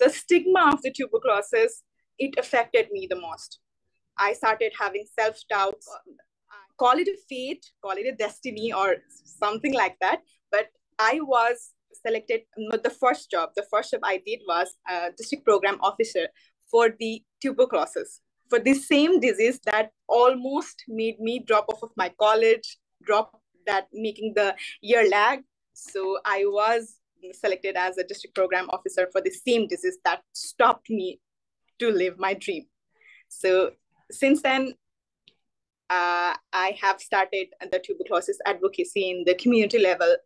the stigma of the tuberculosis, it affected me the most. I started having self-doubt, call it a fate, call it a destiny or something like that. But I was selected, the first job, the first job I did was a district program officer for the tuberculosis, for the same disease that almost made me drop off of my college, drop that making the year lag. So I was selected as a district program officer for the same disease that stopped me to live my dream. So since then, uh, I have started the tuberculosis advocacy in the community level.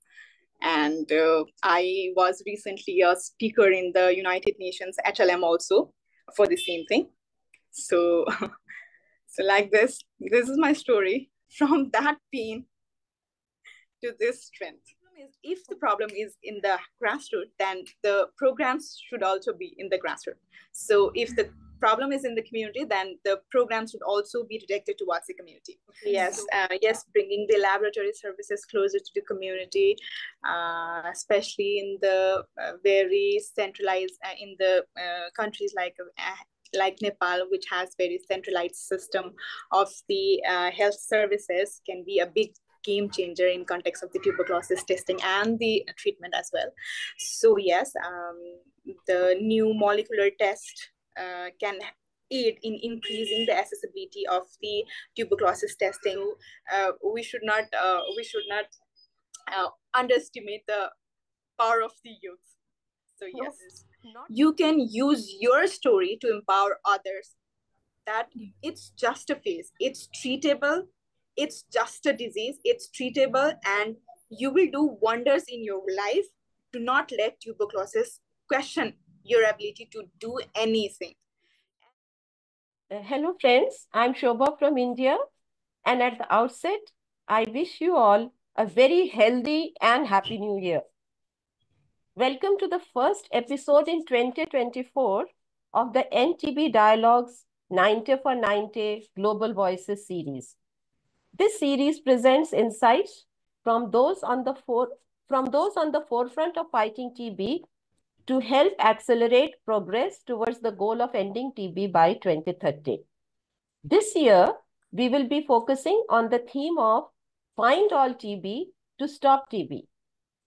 And uh, I was recently a speaker in the United Nations HLM also for the same thing. So, so like this, this is my story from that pain to this strength is if the problem is in the grassroots, then the programs should also be in the grassroots. So if the problem is in the community, then the programs should also be directed towards the community. Yes, uh, yes, bringing the laboratory services closer to the community, uh, especially in the uh, very centralized uh, in the uh, countries like uh, like Nepal, which has very centralized system of the health services, can be a big game changer in context of the tuberculosis testing and the treatment as well. So yes, um, the new molecular test uh, can aid in increasing the accessibility of the tuberculosis testing. Uh, we should not uh, we should not uh, underestimate the power of the youth. So yes, you can use your story to empower others. That it's just a phase. It's treatable it's just a disease. It's treatable and you will do wonders in your life. Do not let tuberculosis question your ability to do anything. Uh, hello friends. I'm shobha from india. And at the outset i wish you all a very healthy and happy new year. Welcome to the first episode in 2024 of the EndTB Dialogues 90 for 90 Global Voices series. This series presents insights from those on the for, from those on the forefront of fighting TB to help accelerate progress towards the goal of ending TB by 2030. This year, we will be focusing on the theme of Find All TB to Stop TB.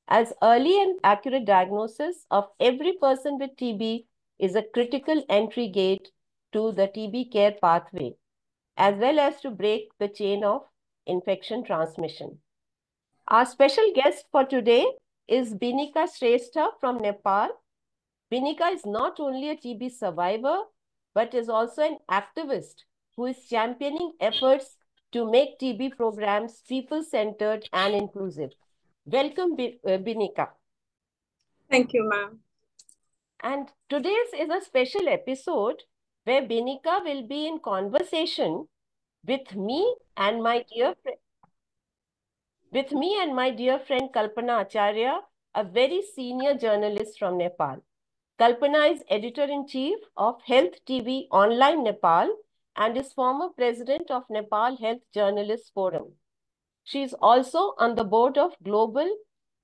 As early and accurate diagnosis of every person with TB is a critical entry gate to the TB care pathway, as well as to break the chain of infection transmission. Our special guest for today is Binika Shrestha from Nepal. Binika is not only a TB survivor, but is also an activist who is championing efforts to make TB programs people-centered and inclusive. Welcome, uh, Binika. Thank you, ma'am. And today's is a special episode where Binika will be in conversation with me and my dear friend, with me and my dear friend Kalpana Acharya, a very senior journalist from Nepal. Kalpana is editor-in-chief of Health TV Online Nepal and is former president of Nepal Health Journalists Forum. She is also on the board of Global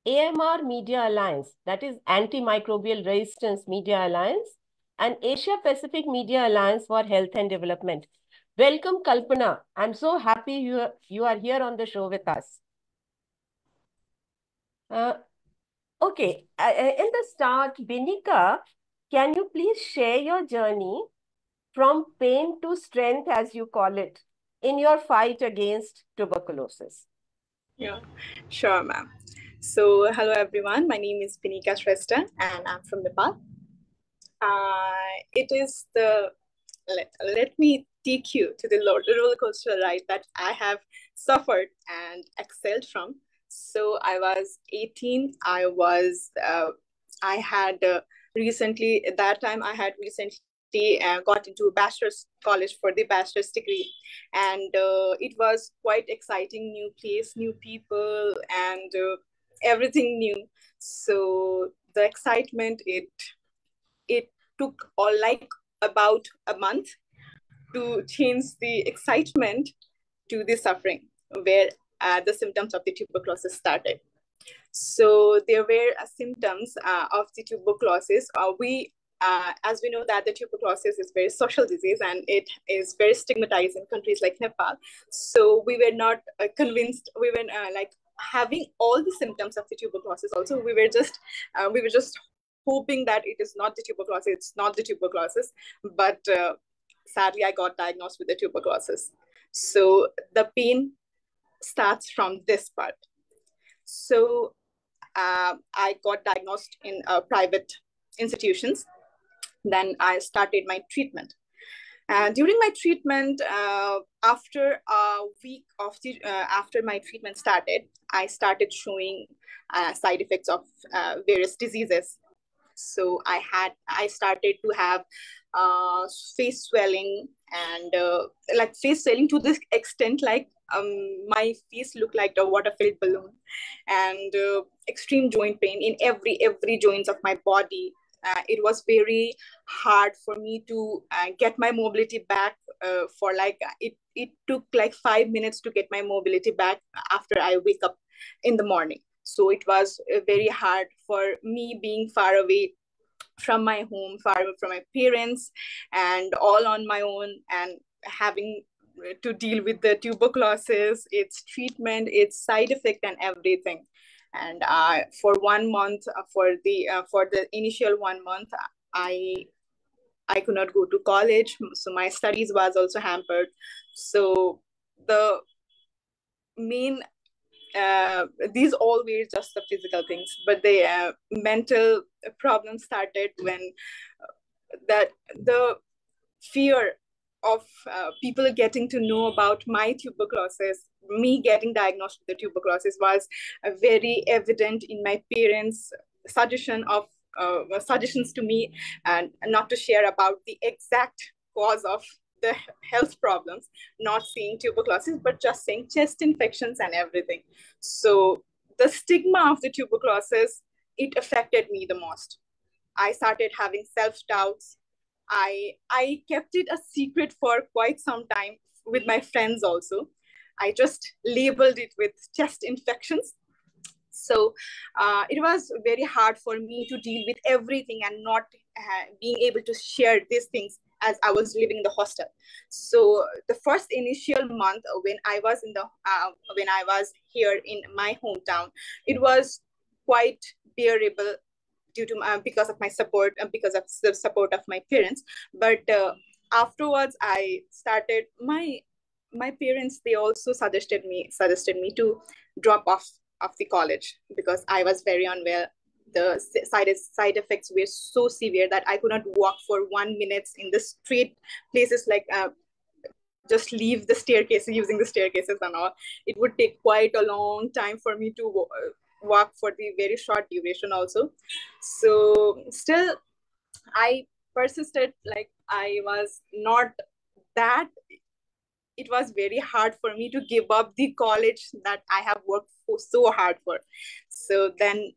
AMR Media Alliance, that is Antimicrobial Resistance Media Alliance, and Asia Pacific Media Alliance for Health and Development. Welcome, Kalpana. I'm so happy you are, you are here on the show with us. Uh, okay, in the start, Binika, can you please share your journey from pain to strength, as you call it, in your fight against tuberculosis? Yeah, sure, ma'am. So, hello everyone. My name is Binika Shrestha and I'm from Nepal. Uh, it is the let, let me you to the roller coaster ride that I have suffered and excelled from. So I was 18. I was, uh, I had uh, recently, at that time, I had recently uh, got into a bachelor's college for the bachelor's degree. And uh, it was quite exciting, new place, new people, and uh, everything new. So the excitement, it, it took all like about a month to change the excitement to the suffering, where uh, the symptoms of the tuberculosis started. So there were uh, symptoms uh, of the tuberculosis. Uh, we uh, as we know that the tuberculosis is very social disease and it is very stigmatized in countries like Nepal. So we were not uh, convinced, we were like having all the symptoms of the tuberculosis also. We were just, we were just hoping that it is not the tuberculosis, it's not the tuberculosis. But sadly, I got diagnosed with the tuberculosis. So the pain starts from this part. So uh, I got diagnosed in uh, private institutions. Then I started my treatment. Uh, during my treatment, uh, after a week of the, uh, after my treatment started, I started showing uh, side effects of various diseases. So I had I started to have face swelling and uh, like face swelling to this extent like um, my face looked like a water-filled balloon and uh, extreme joint pain in every every joints of my body. Uh, it was very hard for me to uh, get my mobility back uh, for like it it took like five minutes to get my mobility back after i wake up in the morning. So it was uh, very hard for me being far away from my home far away from my parents and all on my own and having to deal with the tuberculosis, its treatment, its side effect, and everything. And uh, for one month, uh, for the uh, for the initial one month, I I could not go to college, so my studies was also hampered. So the main uh, these all were just the physical things, but the uh, mental problems started when uh, that the fear of uh, people getting to know about my tuberculosis, me getting diagnosed with the tuberculosis was very evident in my parents' suggestion of uh, suggestions to me and not to share about the exact cause of the health problems, not saying tuberculosis, but just saying chest infections and everything. So the stigma of the tuberculosis, it affected me the most. I started having self-doubts, I I kept it a secret for quite some time with my friends also. I just labeled it with chest infections. So uh, it was very hard for me to deal with everything and not uh, being able to share these things as I was living in the hostel. So the first initial month when I was in the uh, when I was here in my hometown, it was quite bearable due to my, because of my support and because of the support of my parents. But uh, afterwards i started my my parents they also suggested me suggested me to drop off of the college because i was very unwell. The side side effects were so severe that i could not walk for one minute in the street places like uh, just leave the staircase using the staircases and all. It would take quite a long time for me to uh, work for the very short duration also. So still i persisted like i was not that it was very hard for me to give up the college that i have worked for so hard for. So then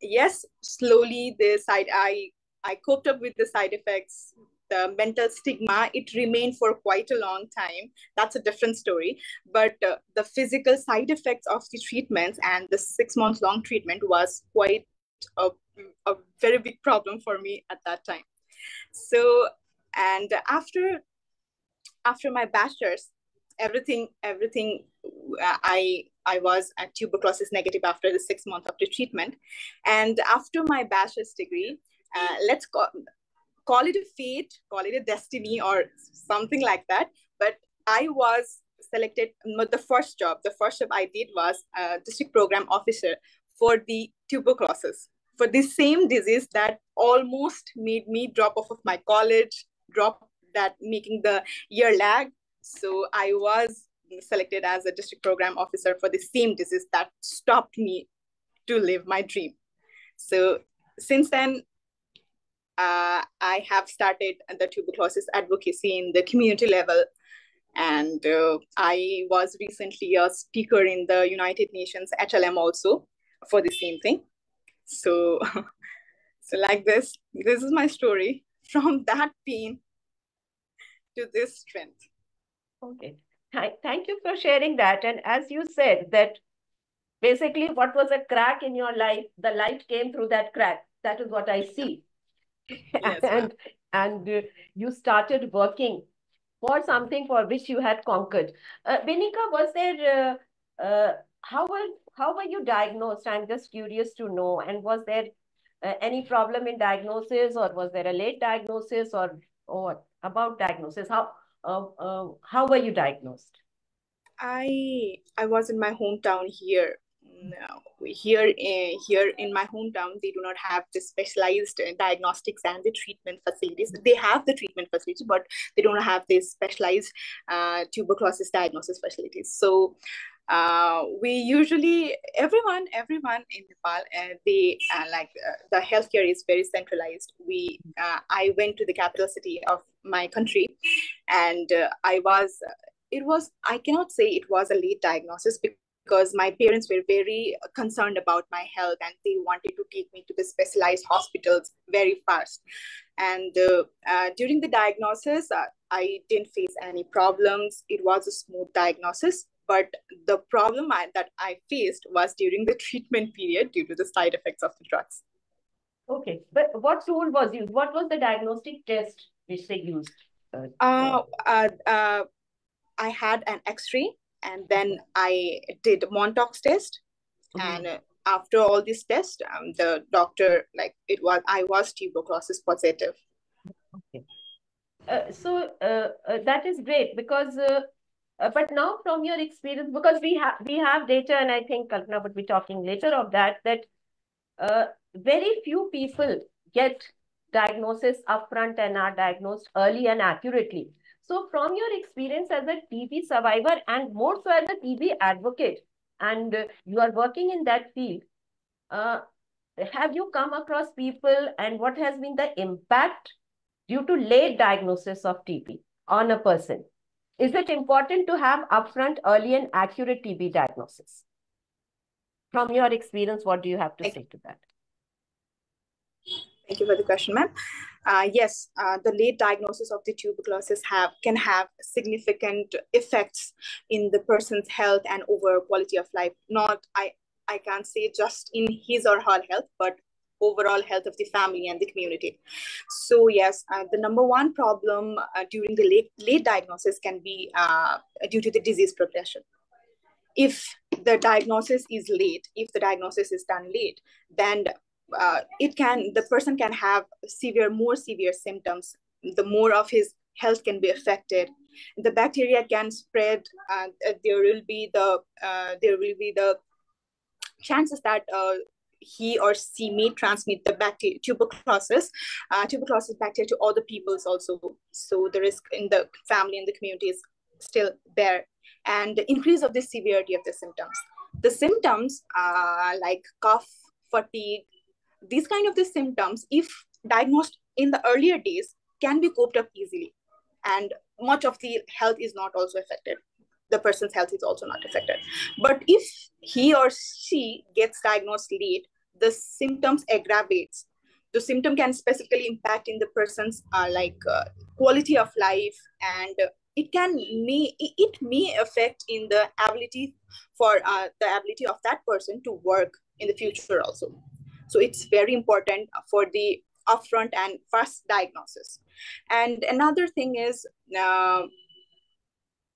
yes slowly the side i i coped up with the side effects the mental stigma it remained for quite a long time. That's a different story. But uh, the physical side effects of the treatments and the six months long treatment was quite a, a very big problem for me at that time. So and after after my bachelor's everything everything uh, i i was at tuberculosis negative after the six months of the treatment. And after my bachelor's degree uh, let's go call it a fate, call it a destiny, or something like that. But I was selected. Mm, the first job, the first job I did was a district program officer for the tuberculosis, for the same disease that almost made me drop off of my college, drop that making the year lag. So I was selected as a district program officer for the same disease that stopped me to live my dream. So since then, uh, I have started the tuberculosis advocacy in the community level. And uh, I was recently a speaker in the United Nations HLM also for the same thing. So, so like this, this is my story from that pain to this strength. Okay. Thank you for sharing that. And as you said, that basically what was a crack in your life, the light came through that crack. That is what I see. Yes, and and uh, you started working for something for which you had conquered. Uh, Binika, was there uh, uh, how were how were you diagnosed? I'm just curious to know. And was there uh, any problem in diagnosis, or was there a late diagnosis, or or about diagnosis? How uh, uh, how were you diagnosed? I I was in my hometown here. Here in, here in my hometown, they do not have the specialized diagnostics and the treatment facilities. They have the treatment facilities, but they don't have the specialized uh, tuberculosis diagnosis facilities. So uh, we usually everyone everyone in Nepal uh, they uh, like uh, the healthcare is very centralized. We uh, I went to the capital city of my country, and uh, I was it was i cannot say it was a late diagnosis because my parents were very concerned about my health and they wanted to take me to the specialized hospitals very fast. And uh, uh, during the diagnosis uh, i didn't face any problems. It was a smooth diagnosis but the problem I, that i faced was during the treatment period due to the side effects of the drugs. Okay but what tool was used what was the diagnostic test which they used? Uh, uh, uh, uh I had an X-ray, and then I did Mantoux test, mm-hmm. and after all these tests, um, the doctor like it was I was tuberculosis positive. Okay. Uh, so uh, uh, that is great because. Uh, uh, but now, from your experience, because we have we have data, and I think Kalpana would be talking later of that, that uh, very few people get diagnosis upfront and are diagnosed early and accurately. So from your experience as a TB survivor and more so as a TB advocate, and uh, you are working in that field, uh, have you come across people and what has been the impact due to late diagnosis of TB on a person? Is it important to have upfront, early and accurate TB diagnosis? From your experience, what do you have to say to that? Thank you for the question, ma'am. Uh, yes, uh, the late diagnosis of the tuberculosis have can have significant effects in the person's health and overall quality of life. Not I I can't say just in his or her health, but overall health of the family and the community. So yes, uh, the number one problem uh, during the late late diagnosis can be uh, due to the disease progression. If the diagnosis is late, if the diagnosis is done late, then uh, it can the person can have severe more severe symptoms the more of his health can be affected. The bacteria can spread and uh, there will be the uh, there will be the chances that uh, he or she may transmit the bacteria tuberculosis uh, tuberculosis bacteria to other peoples also. So the risk in the family and the community is still there. And the increase of the severity of the symptoms. The symptoms are like cough fatigue these kind of the symptoms, if diagnosed in the earlier days, can be coped up easily. And much of the health is not also affected. The person's health is also not affected. But if he or she gets diagnosed late, the symptoms aggravates. The symptom can specifically impact in the person's uh, like uh, quality of life and it can may it may affect in the ability for uh, the ability of that person to work in the future also so it's very important for the upfront and fast diagnosis. And another thing is uh,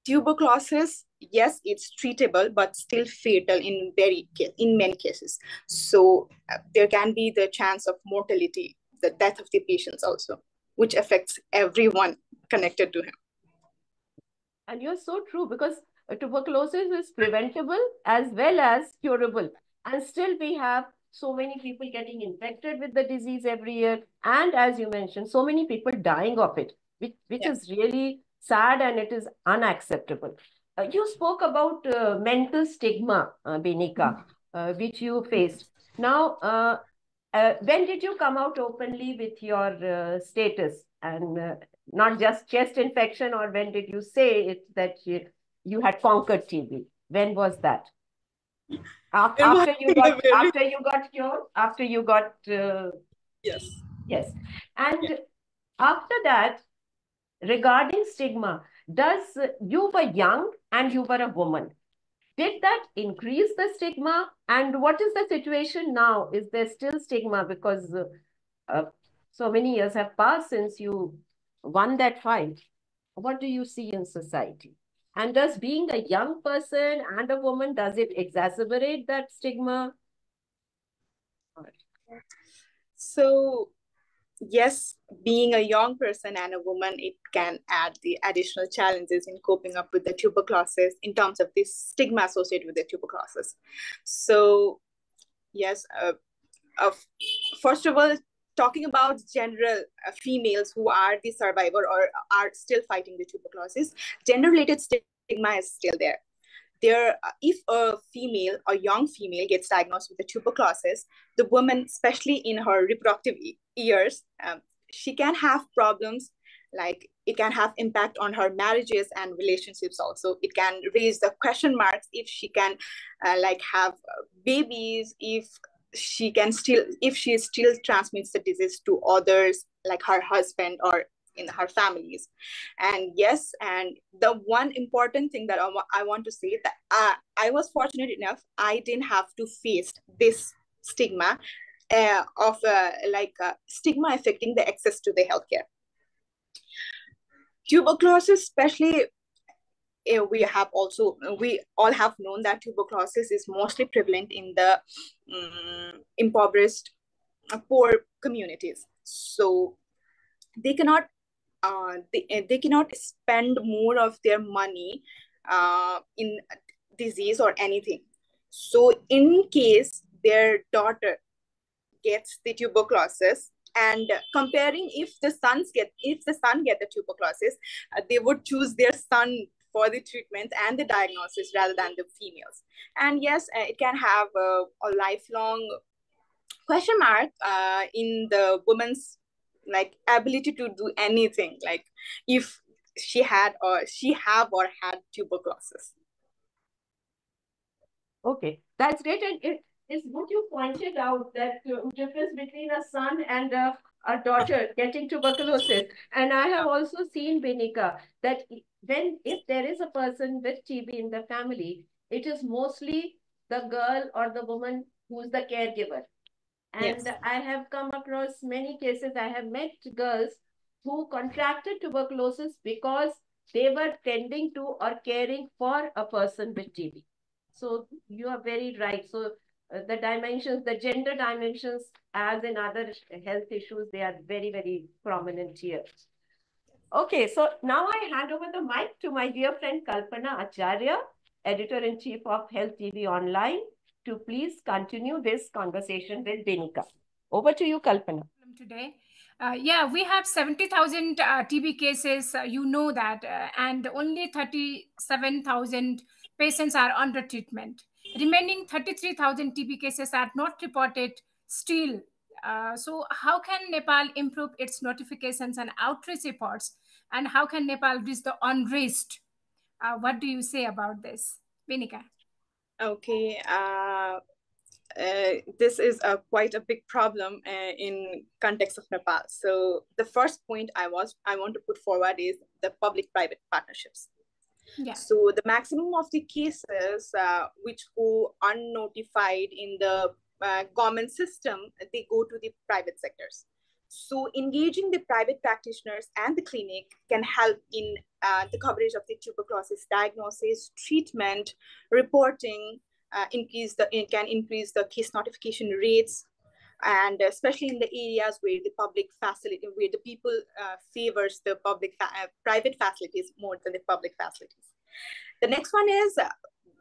tuberculosis. Yes, it's treatable, but still fatal in very in many cases. So uh, there can be the chance of mortality, the death of the patients also, which affects everyone connected to him. And you're so true because tuberculosis is preventable as well as curable. And still we have so many people getting infected with the disease every year. And as you mentioned, so many people dying of it, which, which yeah. is really sad and it is unacceptable. Uh, you spoke about uh, mental stigma, uh, Binika, uh, which you faced. Now, uh, uh, when did you come out openly with your uh, status and not just chest infection, or when did you say it that you, you had conquered TB? When was that? After, you got very... after you got cured after you got uh, yes yes and yeah. after that regarding stigma does you were young and you were a woman did that increase the stigma and what is the situation now is there still stigma because uh, uh so many years have passed since you won that fight. What do you see in society? And does being a young person and a woman, does it exacerbate that stigma? So yes, being a young person and a woman, it can add the additional challenges in coping up with the tuberculosis in terms of this stigma associated with the tuberculosis. So, yes, uh, uh, first of all, talking about general uh, females who are the survivor or are still fighting the tuberculosis, gender-related stigma is still there. There if a female a young female gets diagnosed with the tuberculosis the woman especially in her reproductive years um, she can have problems like it can have impact on her marriages and relationships also. It can raise the question marks if she can uh, like have uh, babies if she can still if she still transmits the disease to others like her husband or in her families. And yes and the one important thing that i, want to say that uh, i was fortunate enough i didn't have to face this stigma uh, of uh, like uh, stigma affecting the access to the healthcare. Tuberculosis especially we have also we all have known that tuberculosis is mostly prevalent in the um, impoverished uh, poor communities so they cannot uh, they, they cannot spend more of their money uh, in disease or anything. So in case their daughter gets the tuberculosis and comparing if the sons get if the son get the tuberculosis uh, they would choose their son for the treatment and the diagnosis rather than the females. And yes uh, it can have a, a lifelong question mark uh, in the woman's like ability to do anything like if she had or she have or had tuberculosis. Okay that's great. And it is what you pointed out that uh, difference between a son and a, a daughter getting tuberculosis and i have also seen binika that when if there is a person with tb in the family it is mostly the girl or the woman who's the caregiver and yes. I have come across many cases. I have met girls who contracted tuberculosis because they were tending to or caring for a person with TB. So you are very right. So the dimensions, the gender dimensions, as in other health issues, they are very, very prominent here. Okay, so now I hand over the mic to my dear friend Kalpana Acharya, Editor-in-Chief of Health TV Online to please continue this conversation with Binika. Over to you, Kalpana. Today, uh, yeah, we have 70,000 uh, TB cases, uh, you know that, uh, and only 37,000 patients are under treatment. Remaining 33,000 TB cases are not reported still. Uh, so, how can Nepal improve its notifications and outreach efforts? And how can Nepal reach the unreached? Uh, what do you say about this, Binika? Okay. Uh, uh, this is a quite a big problem uh, in context of Nepal. So the first point I was I want to put forward is the public-private partnerships. Yeah. So the maximum of the cases uh, which go unnotified in the uh, government system, they go to the private sectors. So engaging the private practitioners and the clinic can help in uh, the coverage of the tuberculosis diagnosis, treatment, reporting, uh, increase the can increase the case notification rates, and especially in the areas where the public facility, where the people uh, favors the public fa uh, private facilities more than the public facilities. The next one is uh,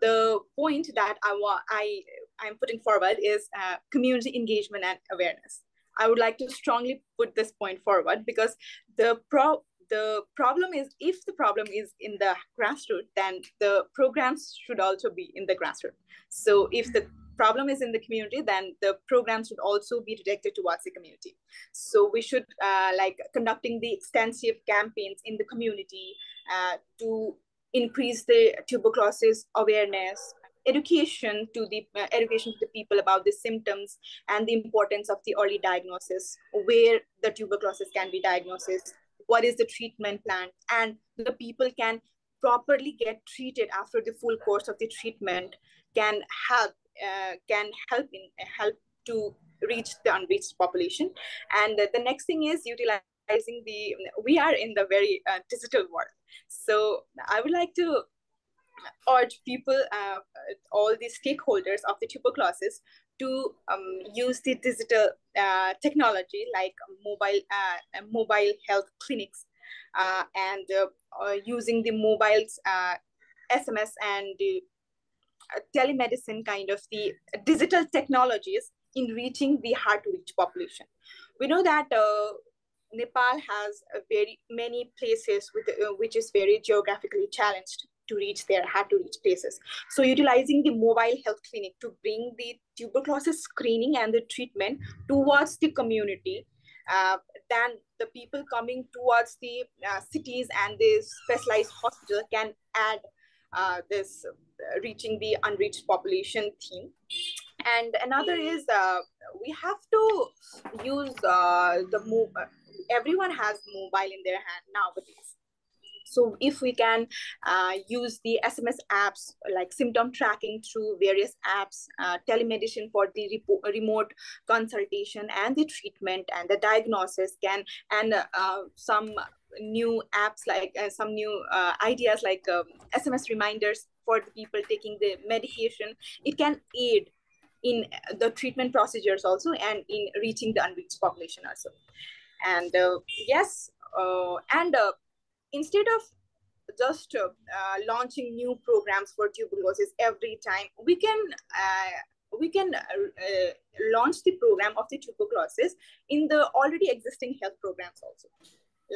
the point that I want I I'm putting forward is uh, community engagement and awareness. I would like to strongly put this point forward because the pro the problem is if the problem is in the grassroots, then the programs should also be in the grassroots. So if the problem is in the community, then the programs should also be directed towards the community. So we should uh, like conducting the extensive campaigns in the community uh, to increase the tuberculosis awareness, education to the uh, education to the people about the symptoms and the importance of the early diagnosis where the tuberculosis can be diagnosed what is the treatment plan and the people can properly get treated after the full course of the treatment can help can help in help to reach the unreached population. And the next thing is utilizing the, we are in the very uh, digital world. So I would like to urge people, uh, all the stakeholders of the tuberculosis to um, use the digital uh, technology like mobile uh, mobile health clinics uh, and uh, uh, using the mobiles SMS and telemedicine kind of the digital technologies in reaching the hard to reach population. We know that Nepal has very many places with, which is very geographically challenged to reach their hard to reach places. So utilizing the mobile health clinic to bring the tuberculosis screening and the treatment towards the community, uh, then the people coming towards the uh, cities and the specialized hospital can add uh, this uh, reaching the unreached population theme. And another is uh, we have to use uh, the move. everyone has mobile in their hand nowadays so if we can uh, use the SMS apps like symptom tracking through various apps, uh, telemedicine for the remote consultation and the treatment and the diagnosis can, and uh, some new apps like uh, some new uh, ideas like SMS um, reminders for the people taking the medication, it can aid in the treatment procedures also and in reaching the unreached population also. And uh, yes, and instead of just uh, uh, launching new programs for tuberculosis every time, we can uh, we can uh, launch the program of the tuberculosis in the already existing health programs also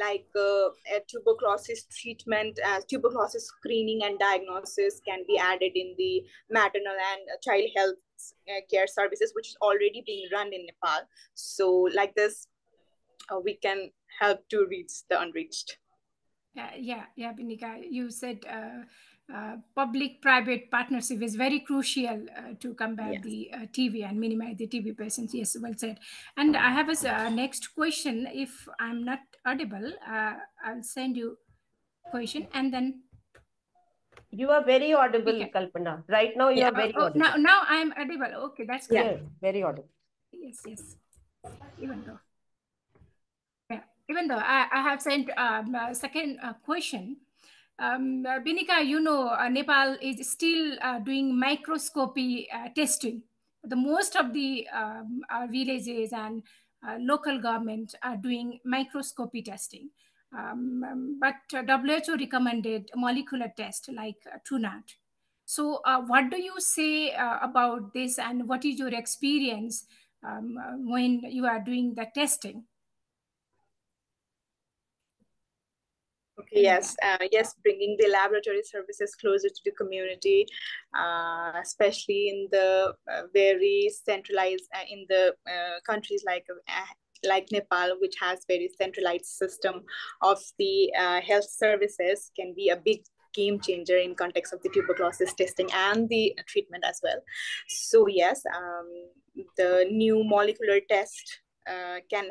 like uh, tuberculosis treatment, uh, tuberculosis screening and diagnosis can be added in the maternal and child health uh, care services, which is already being run in Nepal. So like this, we can help to reach the unreached. Uh, yeah, yeah, Binika, you said uh, uh, public-private partnership is very crucial uh, to combat yes. the uh, TB and minimize the TB patients. Yes, well said. And I have a uh, next question. If I'm not audible, I'll send you question and then. You are very audible, okay. Kalpana. Right now, you yeah, are very oh, audible. Now, now I'm audible. Okay, that's good. Yeah, very audible. Yes, yes. Even though even though I, I have sent um, a second uh, question, um, uh, Binika, you know, uh, Nepal is still uh, doing microscopy uh, testing. The most of the um, uh, villages and local government are doing microscopy testing. Um, um but WHO recommended molecular test like Truenat. So what do you say about this and what is your experience um, when you are doing the testing? Yes, uh, yes, bringing the laboratory services closer to the community, uh, especially in the uh, very centralized, uh, in the uh, countries like uh, like Nepal, which has very centralized system of the health services, can be a big game changer in context of the tuberculosis testing and the treatment as well. So yes, um, the new molecular test can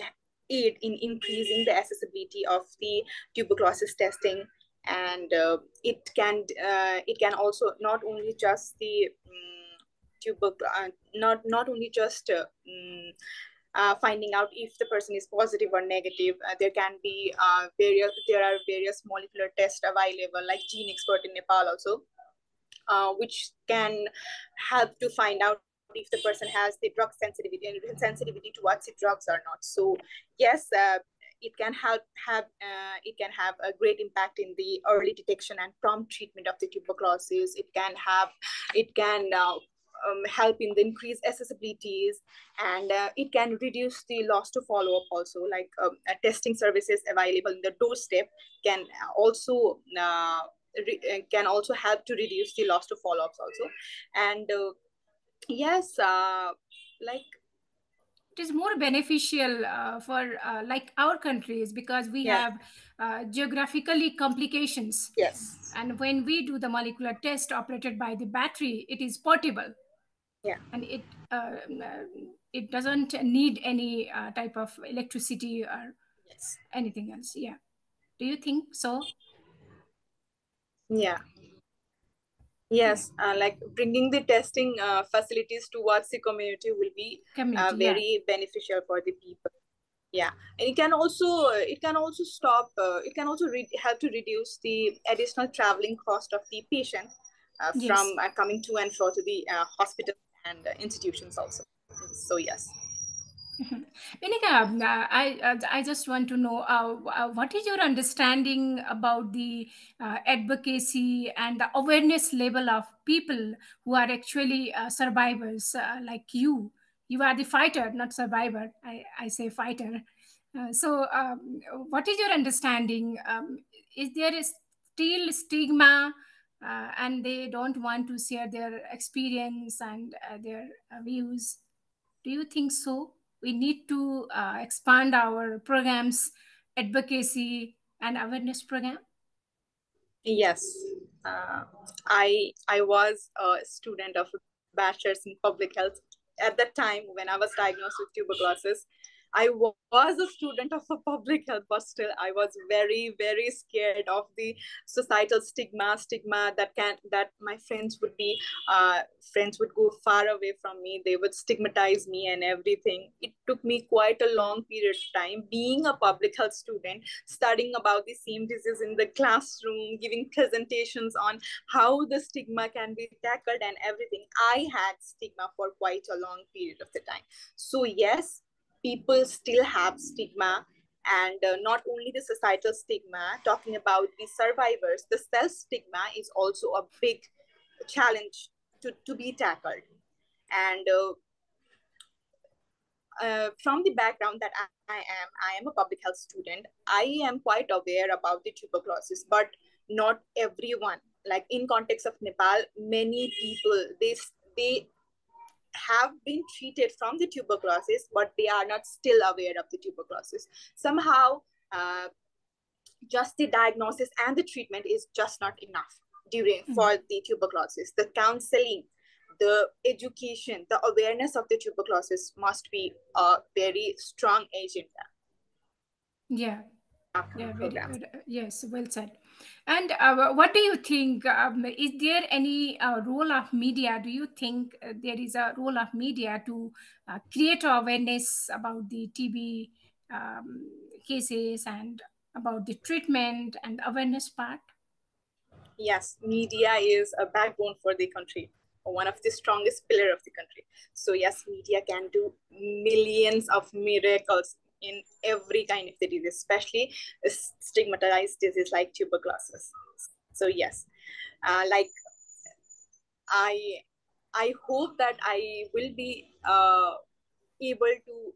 aid in increasing the accessibility of the tuberculosis testing. And uh, it can uh, it can also not only just the um, tuber uh, not not only just um, finding out if the person is positive or negative uh, there can be uh, various there are various molecular tests available like GeneXpert in nepal also which can help to find out if the person has the drug sensitivity and sensitivity towards the drugs or not. So yes, uh, it can help have uh, it can have a great impact in the early detection and prompt treatment of the tuberculosis. It can have it can uh, um, help in the increased accessibilities and uh, it can reduce the loss to follow up also like um, testing services available in the doorstep can also uh, uh, can also help to reduce the loss to follow-ups also and uh, yes uh, like it is more beneficial uh, for uh, like our countries because we yeah. have uh, geographically complications. Yes. And when we do the molecular test operated by the battery it is portable. Yeah. And it uh, it doesn't need any uh, type of electricity or yes. anything else. Yeah. Do you think so? Yeah Yes, uh, like bringing the testing uh, facilities towards the community will be uh, Community, yeah. very beneficial for the people. Yeah, and it can also it can also stop uh, it can also re- help to reduce the additional traveling cost of the patient uh, Yes. from uh, coming to and fro to the uh, hospital and uh, institutions also. So yes. Binika, uh, I uh, I just want to know uh, uh, what is your understanding about the uh, advocacy and the awareness level of people who are actually uh, survivors like you. You are the fighter, not survivor. I, I say fighter. So, um, what is your understanding? Um, is there still stigma, and they don't want to share their experience and their views? Do you think so? We need to uh, expand our programs, advocacy, and awareness program. Yes, uh, I I was a student of bachelor's in public health at that time when I was diagnosed with tuberculosis. I was a student of a public health, but still I was very very scared of the societal stigma stigma that can that my friends would be uh, friends would go far away from me. They would stigmatize me and everything. It took me quite a long period of time being a public health student studying about the same disease in the classroom, giving presentations on how the stigma can be tackled and everything. I had stigma for quite a long period of the time. So, yes, people still have stigma. And uh, not only the societal stigma, talking about the survivors, the self stigma is also a big challenge to, to be tackled. And uh, uh, from the background that I, I am, I am a public health student. I am quite aware about the tuberculosis, but not everyone. Like in context of Nepal, many people they they have been treated from the tuberculosis, but they are not still aware of the tuberculosis. Somehow, uh, just the diagnosis and the treatment is just not enough during Mhm. for the tuberculosis. The counseling, the education, the awareness of the tuberculosis must be a very strong agenda. Yeah, yeah, very good. Yes, well said. And uh, what do you think? Um, is there any uh, role of media? Do you think uh, there is a role of media to uh, create awareness about the TB um, cases and about the treatment and awareness part? Yes, media is a backbone for the country, one of the strongest pillar of the country. So yes, media can do millions of miracles in every kind of disease, especially stigmatized disease like tuberculosis. So yes, uh, like I I hope that I will be uh, able to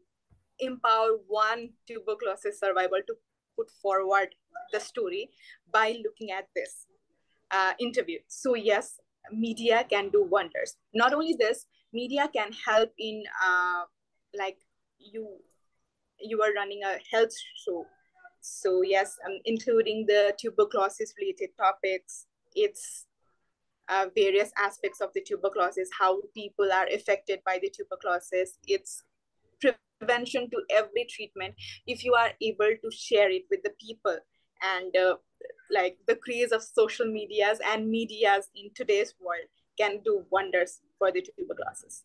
empower one tuberculosis survivor to put forward the story by looking at this uh, interview. So yes, media can do wonders. Not only this, media can help in uh, like you you are running a health show. So yes, um, including the tuberculosis related topics. It's uh, various aspects of the tuberculosis, how people are affected by the tuberculosis. It's prevention to every treatment. If you are able to share it with the people and uh, like the craze of social medias and medias in today's world can do wonders for the tuberculosis.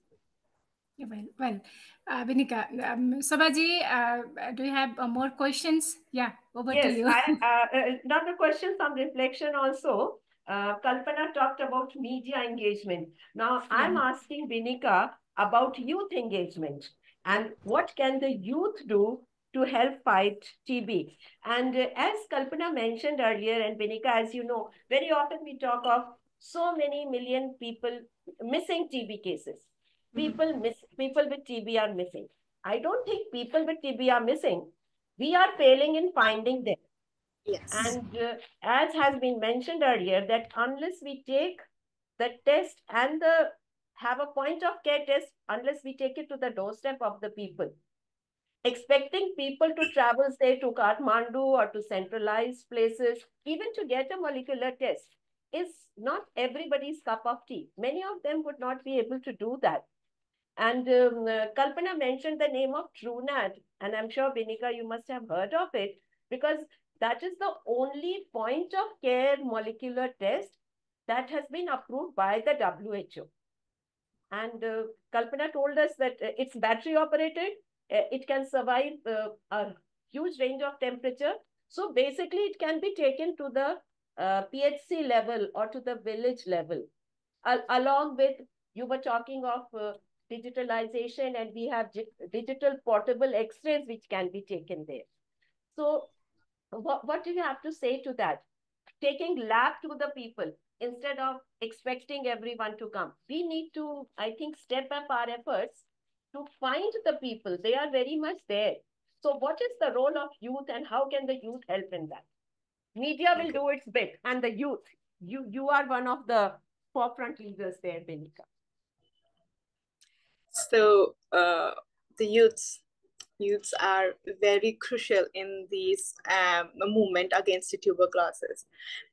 Yeah, Well, well, uh, Binika, um, Shobhaji, uh, do you have uh, more questions? Yeah, over to Yes, you. I, uh, uh, another question, some reflection also. Uh, Kalpana talked about media engagement. Now, I'm asking Binika about youth engagement and what can the youth do to help fight TB? And as Kalpana mentioned earlier, and Binika, as you know, very often we talk of so many million people missing TB cases. People miss people with TB are missing. I don't think people with TB are missing. We are failing in finding them. Yes. And uh, as has been mentioned earlier, that unless we take the test and the have a point of care test, unless we take it to the doorstep of the people, expecting people to travel, say, to Kathmandu or to centralized places, even to get a molecular test, is not everybody's cup of tea. Many of them would not be able to do that. And um, uh, Kalpana mentioned the name of Truenat, and I'm sure Binika, you must have heard of it because that is the only point of care molecular test that has been approved by the WHO. And uh, Kalpana told us that uh, it's battery operated. Uh, it can survive uh, a huge range of temperature. So basically, it can be taken to the uh, PHC level or to the village level. Al along with, you were talking of uh, digitalization and we have digital portable x-rays which can be taken there. So what, what do you have to say to that? Taking lab to the people instead of expecting everyone to come. We need to, I think, step up our efforts to find the people. They are very much there. So what is the role of youth and how can the youth help in that? Media will do its bit and the youth, you, you are one of the forefront leaders there, Binika. So uh, the youths youths are very crucial in this um, movement against the tuberculosis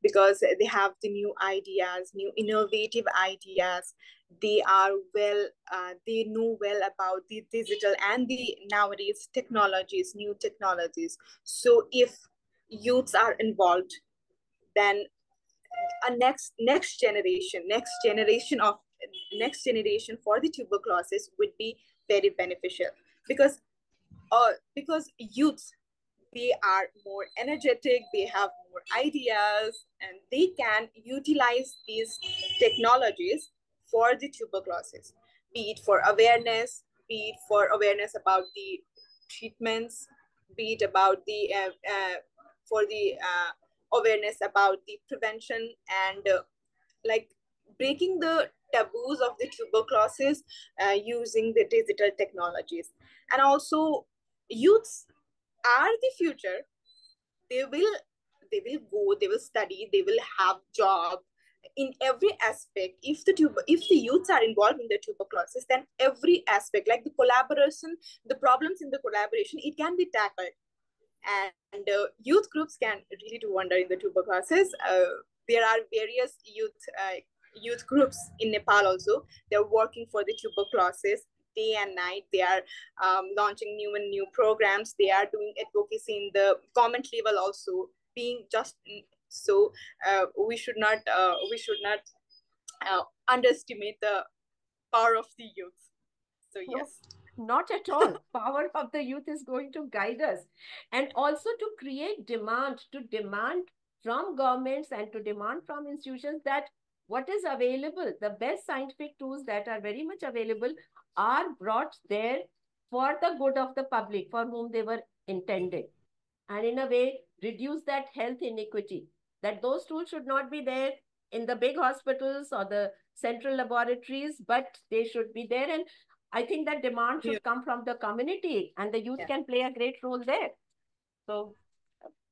because they have the new ideas, new innovative ideas. They are well, uh, they know well about the digital and the nowadays technologies, new technologies. So if youths are involved, then a next next generation, next generation of next generation for the tuberculosis would be very beneficial. Because uh, because youths they are more energetic they have more ideas and they can utilize these technologies for the tuberculosis. Be it for awareness be it for awareness about the treatments be it about the uh, uh, for the uh, awareness about the prevention and uh, like breaking the taboos of the tuberculosis uh, using the digital technologies. And also youths are the future. They will they will go they will study they will have job in every aspect. If the tuber if the youths are involved in the tuberculosis then every aspect like the collaboration the problems in the collaboration it can be tackled. And uh, youth groups can really do wonder in the tuberculosis. Uh, there are various youth uh, youth groups in nepal also they're working for the tuberculosis day and night. They are um, launching new and new programs. They are doing advocacy in the government level also. Being just so, uh, we should not uh, we should not uh, underestimate the power of the youth. So yes. No, not at all. power of the youth is going to guide us, and also to create demand to demand from governments and to demand from institutions that what is available, the best scientific tools that are very much available are brought there for the good of the public for whom they were intended. And in a way, reduce that health inequity, that those tools should not be there in the big hospitals or the central laboratories, but they should be there. And I think that demand should yeah. come from the community and the youth yeah. can play a great role there. So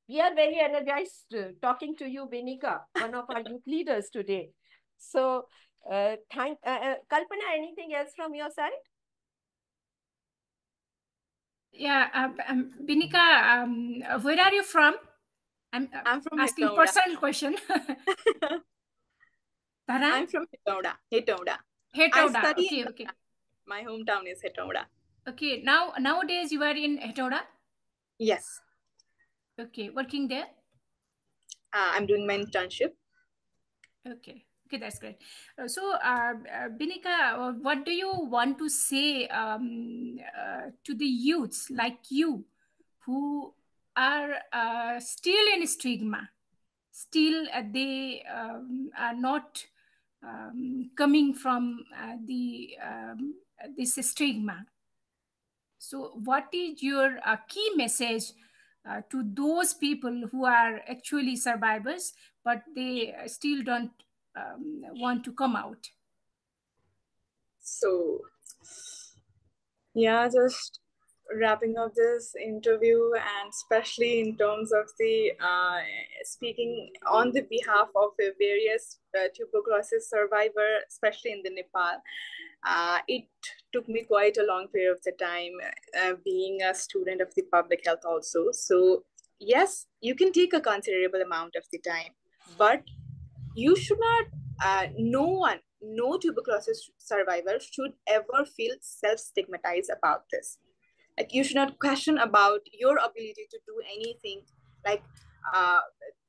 we are very energized uh, talking to you, Binika, one of our youth leaders today. So uh, thank uh, uh, Kalpana. Anything else from your side? Yeah, uh, um, Binika, um, where are you from? I'm, uh, I'm from asking Hetauda. personal question. I'm from Hetauda. Hetauda. Hetauda. Okay, okay. My hometown is Hetauda. Okay. Now, nowadays you are in Hetauda. Yes. Okay, working there. Uh, I'm doing my internship. Okay. Okay, that's great. Uh, so, uh, uh, Binika, uh, what do you want to say um, uh, to the youths like you who are uh, still in stigma? Still, they um, are not um, coming from the um, this stigma. So, what is your key message to those people who are actually survivors, but they still don't um, want to come out? So, yeah, just wrapping up this interview and especially in terms of the uh, speaking on the behalf of various uh, tuberculosis survivor especially in the nepal uh, it took me quite a long period of the time uh, being a student of the public health also so yes you can take a considerable amount of the time but you should not uh, no one no tuberculosis survivor should ever feel self-stigmatized about this. Like you should not question about your ability to do anything. Like uh,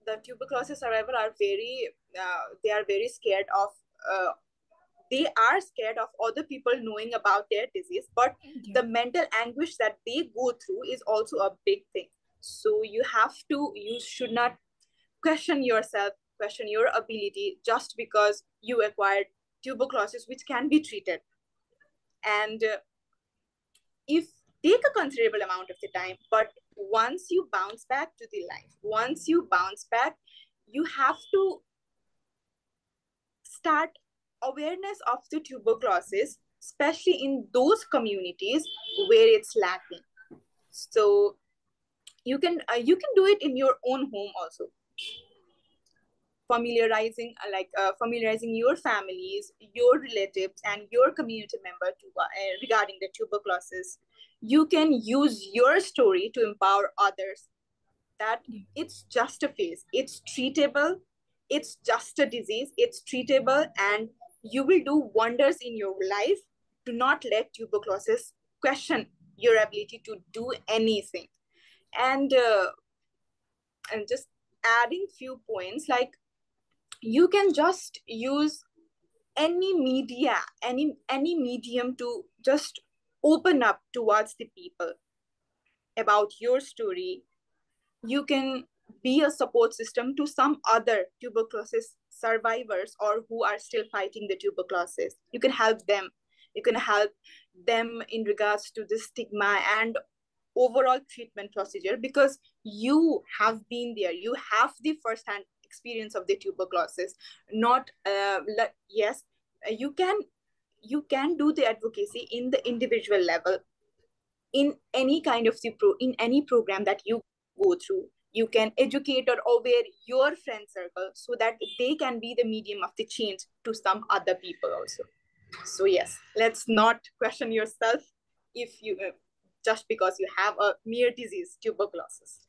the tuberculosis survivor are very uh, they are very scared of uh, they are scared of other people knowing about their disease but the mental anguish that they go through is also a big thing. So you have to you should not question yourself question your ability just because you acquired tuberculosis which can be treated. And uh, if take a considerable amount of the time but once you bounce back to the life once you bounce back you have to start awareness of the tuberculosis especially in those communities where it's lacking. So you can uh, you can do it in your own home also familiarizing uh, like uh, familiarizing your families your relatives and your community member to uh, regarding the tuberculosis. You can use your story to empower others. That it's just a phase. It's treatable. It's just a disease. It's treatable and you will do wonders in your life. Do not let tuberculosis question your ability to do anything. And uh, and just adding few points like you can just use any media any any medium to just open up towards the people about your story. You can be a support system to some other tuberculosis survivors or who are still fighting the tuberculosis. You can help them. You can help them in regards to the stigma and overall treatment procedure because you have been there. You have the first hand experience of the tuberculosis. Not uh, yes you can you can do the advocacy in the individual level. In any kind of the pro in any program that you go through you can educate or aware your friend circle so that they can be the medium of the change to some other people also. So yes let's not question yourself if you uh, just because you have a mere disease tuberculosis. uh,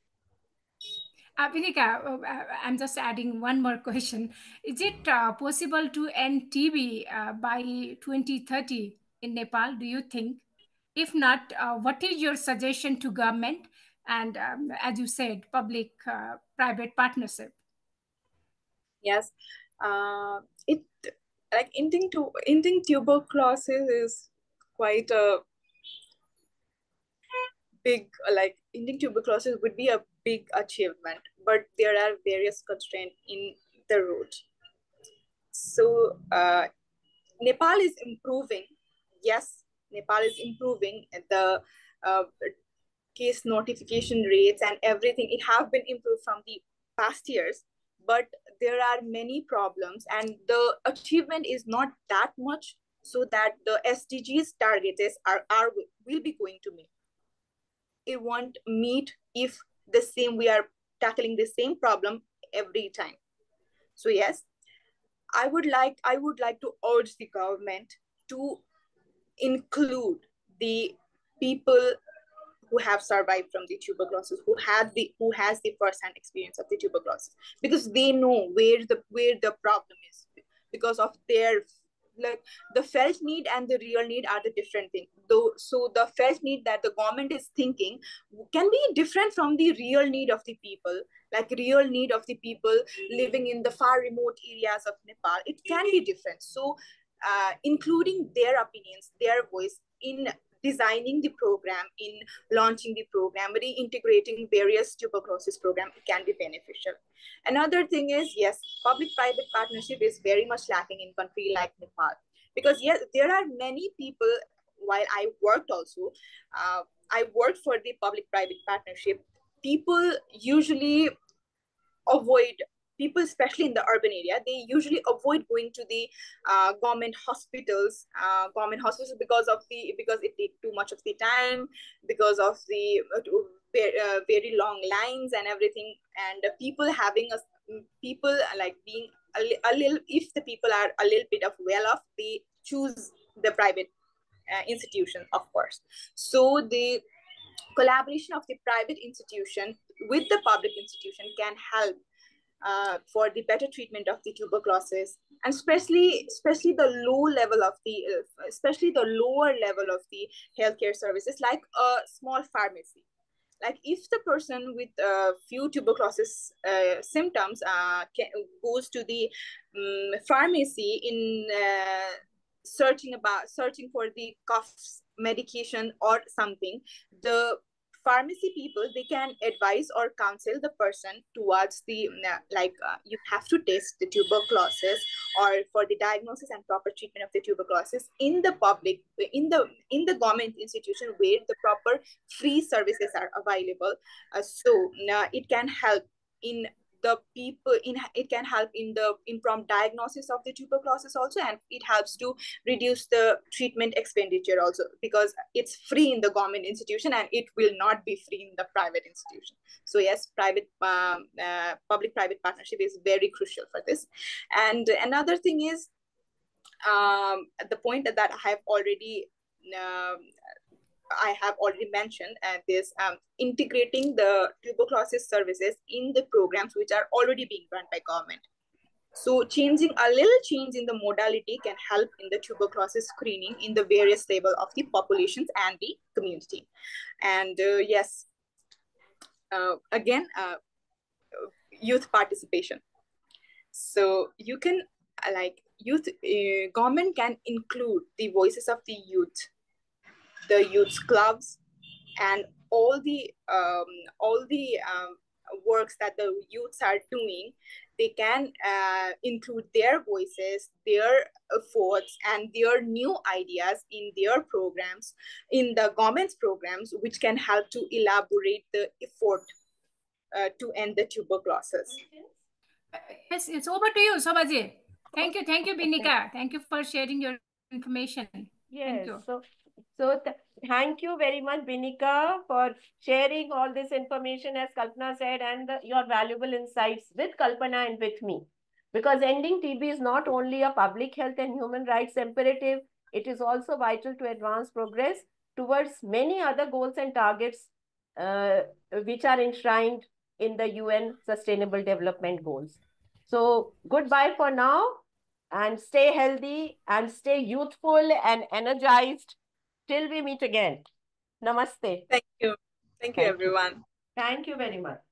Binika, uh, uh, I'm just adding one more question. Is it uh, possible to end TB uh, by 2030 in Nepal, do you think? If not, uh, what is your suggestion to government and, um, as you said, public-private partnership? Yes, it like ending to ending tuberculosis is quite a big like ending tuberculosis would be a big achievement but there are various constraints in the road so uh, nepal is improving. Yes nepal is improving. The uh, case notification rates and everything it have been improved from the past years but there are many problems and the achievement is not that much so that the sdgs targets are, are will be going to meet. It won't meet if the same we are tackling the same problem every time. So yes i would like i would like to urge the government to include the people who have survived from the tuberculosis who had the who has the first-hand experience of the tuberculosis because they know where the where the problem is because of their like the felt need and the real need are the different thing. Though so the felt need that the government is thinking can be different from the real need of the people like real need of the people living in the far remote areas of nepal. It can be different. So uh, including their opinions their voice in designing the program in launching the program reintegrating various tuberculosis program it can be beneficial. Another thing is yes public private partnership is very much lacking in country like nepal. Because yes there are many people while i worked also uh, i worked for the public private partnership people usually avoid people, especially in the urban area, they usually avoid going to the uh, government hospitals, uh, government hospitals because of the because it takes too much of the time, because of the uh, uh very long lines and everything, and people having a people like being a, a little if the people are a little bit of well off, they choose the private uh, institution, of course. So the collaboration of the private institution with the public institution can help uh, for the better treatment of the tuberculosis and especially especially the low level of the uh, especially the lower level of the healthcare services like a small pharmacy. Like if the person with a few tuberculosis uh, symptoms uh, can, goes to the um, pharmacy in searching about searching for the cough medication or something the pharmacy people they can advise or counsel the person towards the uh, like uh, you have to test the tuberculosis or for the diagnosis and proper treatment of the tuberculosis in the public in the in the government institution where the proper free services are available. Uh, so uh, it can help in the people in it can help in the in prompt diagnosis of the tuberculosis also and it helps to reduce the treatment expenditure also because it's free in the government institution and it will not be free in the private institution. So yes private um, uh, public private partnership is very crucial for this. And another thing is um, the point that, that i have already um, I have already mentioned uh, this um, integrating the tuberculosis services in the programs which are already being run by government. So changing a little change in the modality can help in the tuberculosis screening in the various level of the populations and the community. And uh, yes, uh, again, uh, youth participation. So you can like youth, uh, government can include the voices of the youth the youth clubs and all the um, all the um, works that the youths are doing they can uh, include their voices their efforts and their new ideas in their programs in the government's programs which can help to elaborate the effort uh, to end the tuberculosis yes it's over to you Shobhaji. thank you thank you binika thank you for sharing your information yes thank you. so so th thank you very much, Binika, for sharing all this information, as Kalpana said, and the, your valuable insights with Kalpana and with me. Because ending TB is not only a public health and human rights imperative, it is also vital to advance progress towards many other goals and targets uh, which are enshrined in the UN Sustainable Development Goals. So goodbye for now and stay healthy and stay youthful and energized till we meet again. Namaste. Thank you. Thank you, everyone. Thank you very much.